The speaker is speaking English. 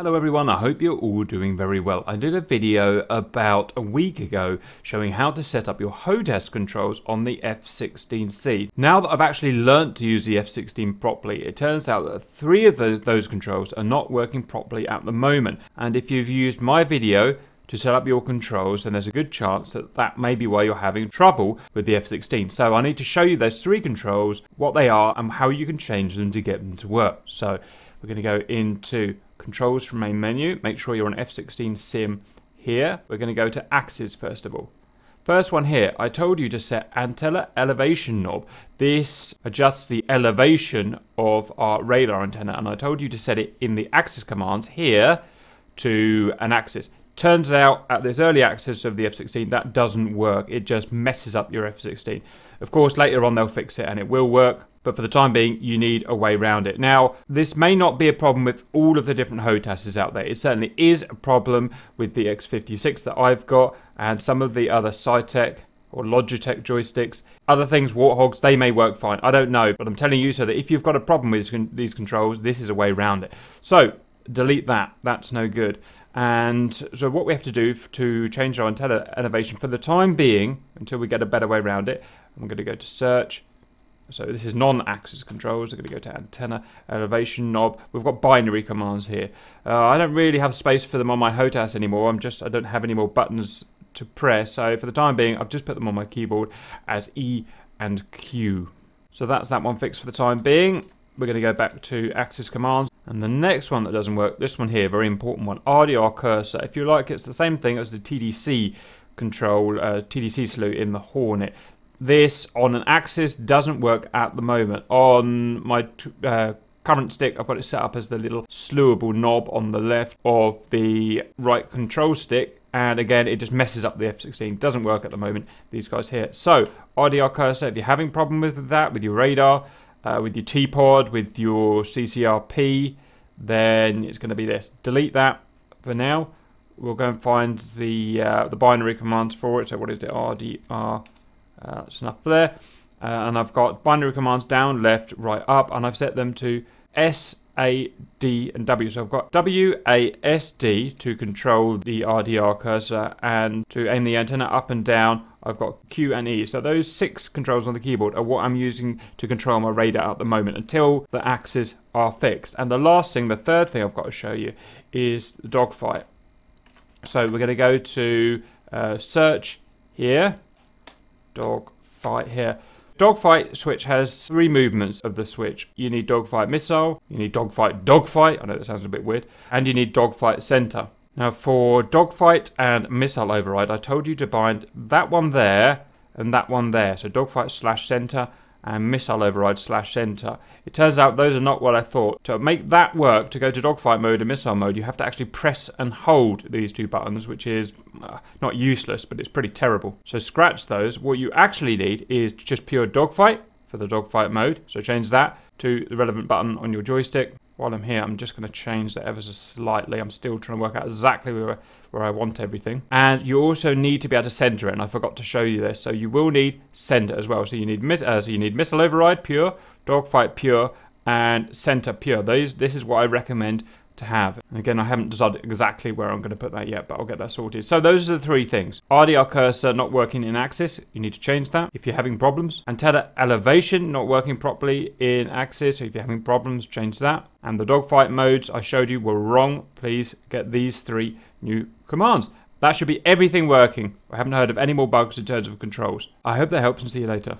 Hello everyone, I hope you're all doing very well. I did a video about a week ago showing how to set up your HOTAS controls on the F-16C. Now that I've actually learnt to use the F-16 properly, it turns out that three of the, those controls are not working properly at the moment. And if you've used my video to set up your controls, then there's a good chance that that may be why you're having trouble with the F-16. So I need to show you those three controls, what they are, and how you can change them to get them to work. So we're going to go into controls from main menu. Make sure you're on F16 sim here. We're going to go to axes first of all. First one here, I told you to set antenna elevation knob. This adjusts the elevation of our radar antenna and I told you to set it in the axis commands here to an axis. Turns out at this early access of the F-16 that doesn't work. It just messes up your F-16. Of course later on they'll fix it and it will work but for the time being you need a way around it. Now this may not be a problem with all of the different HOTASs out there. It certainly is a problem with the X56 that I've got and some of the other Saitek or Logitech joysticks. Other things, Warthogs, they may work fine. I don't know, but I'm telling you so that if you've got a problem with these controls, this is a way around it. So delete that. That's no good. And so what we have to do to change our antenna elevation for the time being, until we get a better way around it, I'm going to go to search. So this is non-axis controls. I'm going to go to antenna elevation knob. We've got binary commands here. Uh, I don't really have space for them on my HOTAS anymore. I'm just I don't have any more buttons to press. So for the time being, I've just put them on my keyboard as E and Q. So that's that one fixed for the time being. We're going to go back to axis commands. And the next one that doesn't work, this one here, very important one, RDR cursor. If you like, it's the same thing as the TDC control, uh, TDC slew in the Hornet. This on an axis doesn't work at the moment. On my uh, current stick, I've got it set up as the little slewable knob on the left of the right control stick. And again, it just messes up the F-16. Doesn't work at the moment, these guys here. So, RDR cursor, if you're having problem with that, with your radar, uh, with your T-Pod, with your CCRP, then it's going to be this. Delete that for now. We'll go and find the uh, the binary commands for it. So what is it? RDR. Uh, that's enough there. Uh, and I've got binary commands down, left, right, up, and I've set them to S, A, D, and W. So I've got W, A, S, D to control the RDR cursor, and to aim the antenna up and down, I've got Q and E. So those six controls on the keyboard are what I'm using to control my radar at the moment until the axes are fixed. And the last thing, the third thing I've got to show you is the dogfight. So we're going to go to uh, search here, dogfight here. Dogfight switch has three movements of the switch. You need dogfight missile, you need dogfight dogfight, I know that sounds a bit weird, and you need dogfight center. Now for dogfight and missile override, I told you to bind that one there and that one there. So dogfight slash center and missile override slash center. It turns out those are not what I thought. To make that work, to go to dogfight mode and missile mode, you have to actually press and hold these two buttons, which is uh, not useless, but it's pretty terrible. So scratch those. What you actually need is just pure dogfight for the dogfight mode. So change that to the relevant button on your joystick. While I'm here, I'm just going to change that ever so slightly. I'm still trying to work out exactly where, where I want everything. And you also need to be able to center it, and I forgot to show you this. So you will need center as well. So you need, uh, so you need missile override pure, dogfight pure, and center pure. Those, this is what I recommend to have. And again, I haven't decided exactly where I'm going to put that yet, but I'll get that sorted. So those are the three things. RDR cursor not working in axis, you need to change that if you're having problems. And Antenna elevation not working properly in axis, so if you're having problems, change that. And the dogfight modes I showed you were wrong. Please get these three new commands. That should be everything working. I haven't heard of any more bugs in terms of controls. I hope that helps and see you later.